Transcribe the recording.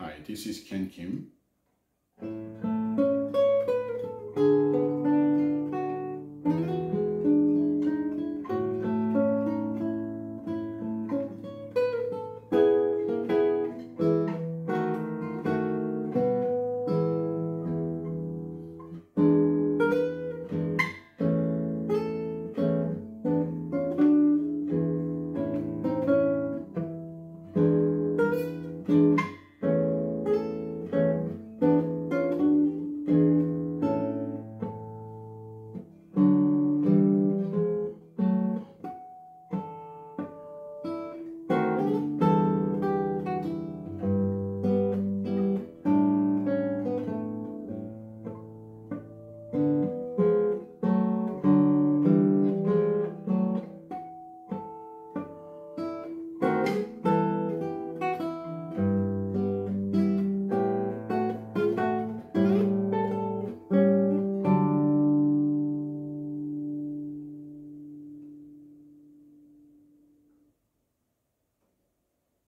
Hi, this is Ken Kim.